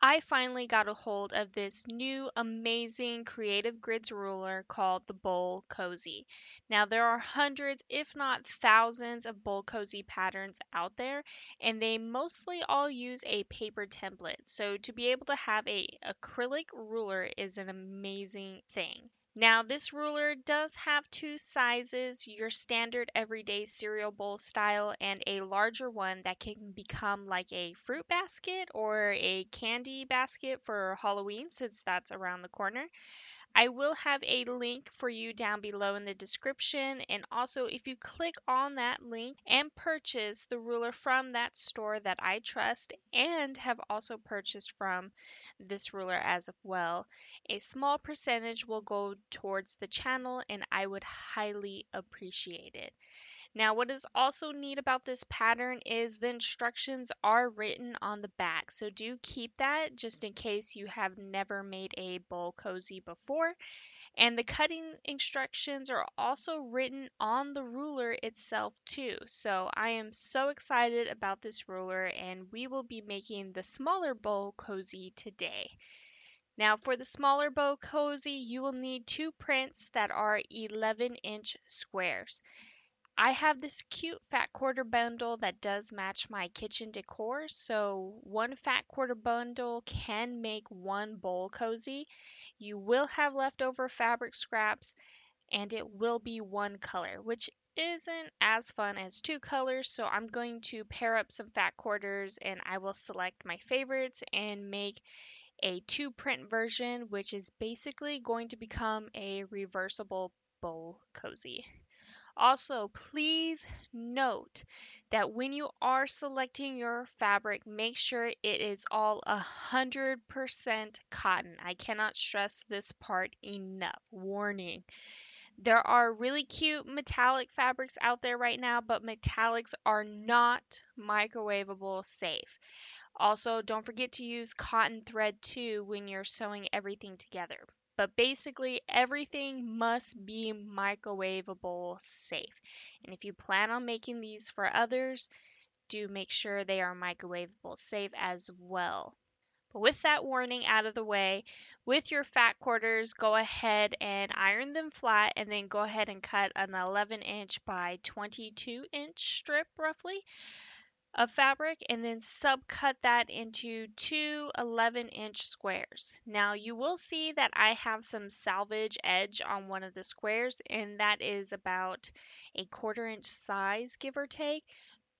I finally got a hold of this new amazing Creative Grids ruler called the Bowl Cozy. Now, there are hundreds, if not thousands, of Bowl Cozy patterns out there, and they mostly all use a paper template. So, to be able to have a acrylic ruler is an amazing thing. Now, this ruler does have two sizes, your standard everyday cereal bowl style and a larger one that can become like a fruit basket or a candy basket for Halloween since that's around the corner. I will have a link for you down below in the description. And also, if you click on that link and purchase the ruler from that store that I trust and have also purchased from this ruler as well, a small percentage will go towards the channel and I would highly appreciate it. Now, what is also neat about this pattern is the instructions are written on the back. So do keep that just in case you have never made a bowl cozy before. And the cutting instructions are also written on the ruler itself too. So I am so excited about this ruler and we will be making the smaller bowl cozy today. Now for the smaller bowl cozy, you will need two prints that are 11 inch squares. I have this cute fat quarter bundle that does match my kitchen decor. So one fat quarter bundle can make one bowl cozy. You will have leftover fabric scraps and it will be one color, which isn't as fun as two colors. So I'm going to pair up some fat quarters and I will select my favorites and make a two print version, which is basically going to become a reversible bowl cozy. Also, please note that when you are selecting your fabric, make sure it is all 100% cotton. I cannot stress this part enough. Warning. There are really cute metallic fabrics out there right now, but metallics are not microwavable safe. Also, don't forget to use cotton thread too when you're sewing everything together. But basically, everything must be microwavable safe. And if you plan on making these for others, do make sure they are microwavable safe as well. But with that warning out of the way, with your fat quarters, go ahead and iron them flat and then go ahead and cut an 11 inch by 22 inch strip roughly of fabric and then subcut that into two 11 inch squares. Now you will see that I have some selvage edge on one of the squares and that is about a quarter inch size give or take.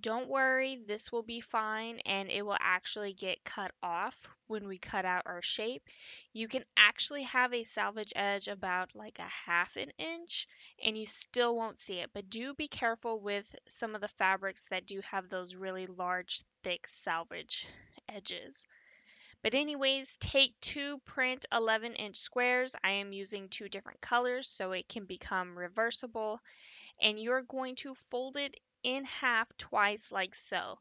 Don't worry, this will be fine and it will actually get cut off when we cut out our shape. You can actually have a selvage edge about like a half an inch and you still won't see it. But do be careful with some of the fabrics that do have those really large, thick selvage edges. But anyways, take two print 11 inch squares. I am using two different colors so it can become reversible. And you're going to fold it in half twice like so.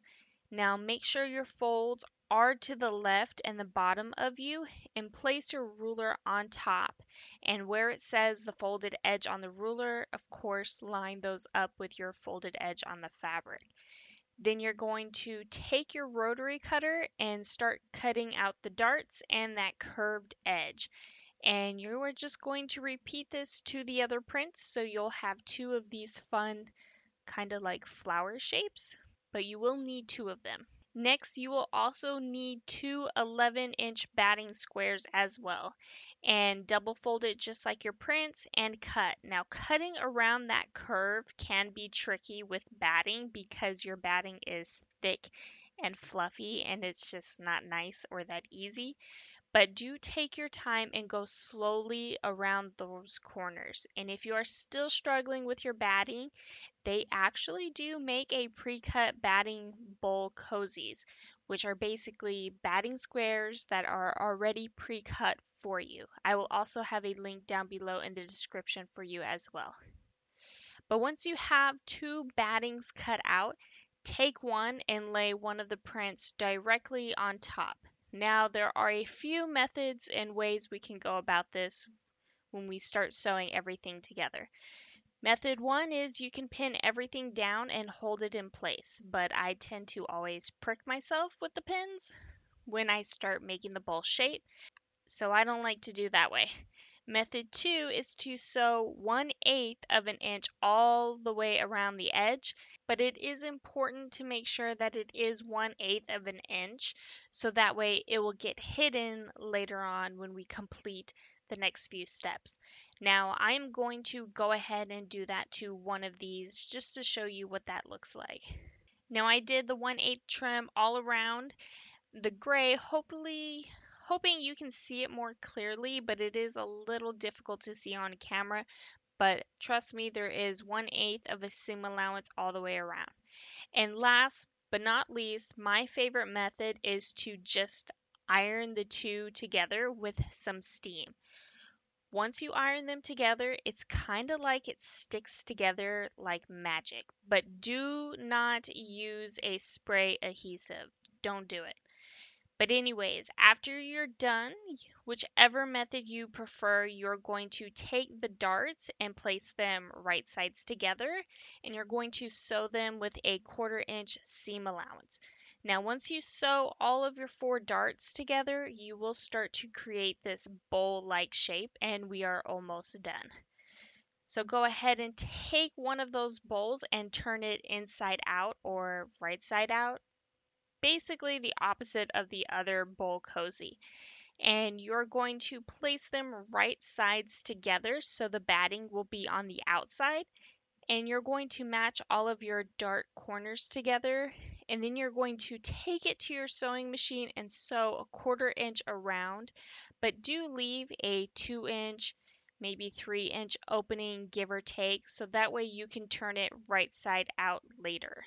Now make sure your folds are to the left and the bottom of you and place your ruler on top. And where it says the folded edge on the ruler, of course, line those up with your folded edge on the fabric. Then you're going to take your rotary cutter and start cutting out the darts and that curved edge. And you are just going to repeat this to the other prints so you'll have two of these fun kind of like flower shapes, but you will need two of them. Next, you will also need two 11 inch batting squares as well and double fold it just like your prints and cut. Now, cutting around that curve can be tricky with batting because your batting is thick and fluffy and it's just not nice or that easy but do take your time and go slowly around those corners. And if you are still struggling with your batting, they actually do make a pre-cut batting bowl cozies, which are basically batting squares that are already pre-cut for you. I will also have a link down below in the description for you as well. But once you have two battings cut out, take one and lay one of the prints directly on top. Now, there are a few methods and ways we can go about this when we start sewing everything together. Method one is you can pin everything down and hold it in place, but I tend to always prick myself with the pins when I start making the bowl shape, so I don't like to do that way. Method two is to sew 1 8 of an inch all the way around the edge, but it is important to make sure that it is 1 8 of an inch so that way it will get hidden later on when we complete the next few steps. Now I'm going to go ahead and do that to one of these just to show you what that looks like. Now I did the 1 8 trim all around the gray, hopefully hoping you can see it more clearly, but it is a little difficult to see on camera. But trust me, there is one eighth of a seam allowance all the way around. And last but not least, my favorite method is to just iron the two together with some steam. Once you iron them together, it's kind of like it sticks together like magic. But do not use a spray adhesive. Don't do it. But anyways, after you're done, whichever method you prefer, you're going to take the darts and place them right sides together and you're going to sew them with a quarter inch seam allowance. Now once you sew all of your four darts together, you will start to create this bowl-like shape and we are almost done. So go ahead and take one of those bowls and turn it inside out or right side out basically the opposite of the other bowl cozy. And you're going to place them right sides together so the batting will be on the outside. And you're going to match all of your dart corners together. And then you're going to take it to your sewing machine and sew a quarter inch around. But do leave a two inch maybe three inch opening give or take so that way you can turn it right side out later.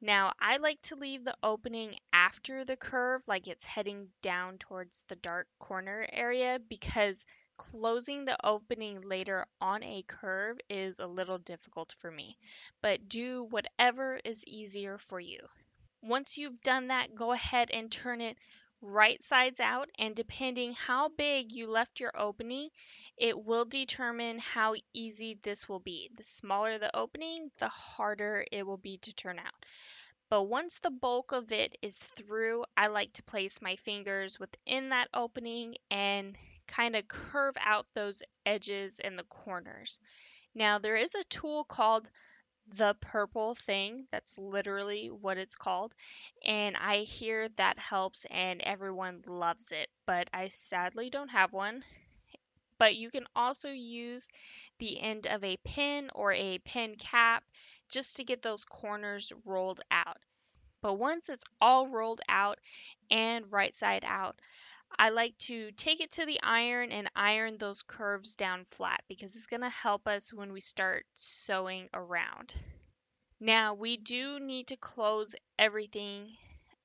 Now, I like to leave the opening after the curve, like it's heading down towards the dart corner area, because closing the opening later on a curve is a little difficult for me. But do whatever is easier for you. Once you've done that, go ahead and turn it right sides out and depending how big you left your opening, it will determine how easy this will be. The smaller the opening, the harder it will be to turn out. But once the bulk of it is through, I like to place my fingers within that opening and kind of curve out those edges and the corners. Now there is a tool called the purple thing. That's literally what it's called. And I hear that helps and everyone loves it, but I sadly don't have one. But you can also use the end of a pin or a pin cap just to get those corners rolled out. But once it's all rolled out and right side out, I like to take it to the iron and iron those curves down flat because it's going to help us when we start sewing around. Now we do need to close everything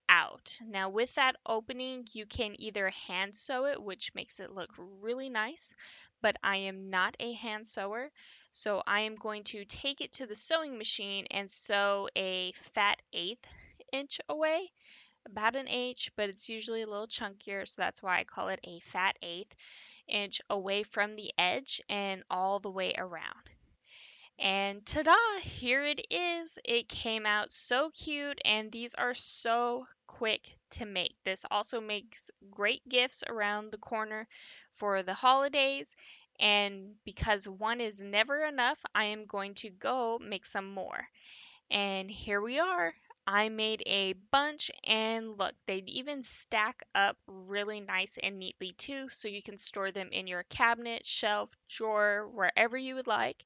out. Now with that opening, you can either hand sew it, which makes it look really nice, but I am not a hand sewer, so I am going to take it to the sewing machine and sew a fat eighth inch away about an inch, but it's usually a little chunkier, so that's why I call it a fat eighth inch away from the edge and all the way around. And ta-da, here it is. It came out so cute and these are so quick to make. This also makes great gifts around the corner for the holidays. And because one is never enough, I am going to go make some more. And here we are. I made a bunch and look, they even stack up really nice and neatly too, so you can store them in your cabinet, shelf, drawer, wherever you would like.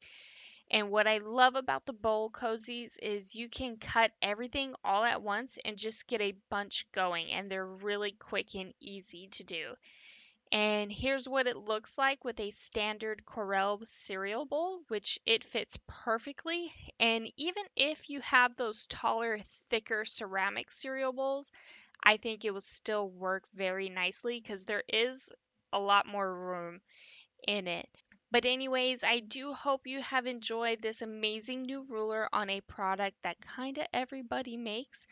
And what I love about the bowl cozies is you can cut everything all at once and just get a bunch going, and they're really quick and easy to do. And here's what it looks like with a standard Corelle cereal bowl, which it fits perfectly. And even if you have those taller, thicker ceramic cereal bowls, I think it will still work very nicely because there is a lot more room in it. But anyways, I do hope you have enjoyed this amazing new ruler on a product that kind of everybody makes.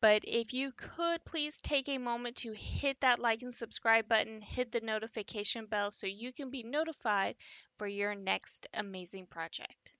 But if you could please take a moment to hit that like and subscribe button, hit the notification bell so you can be notified for your next amazing project.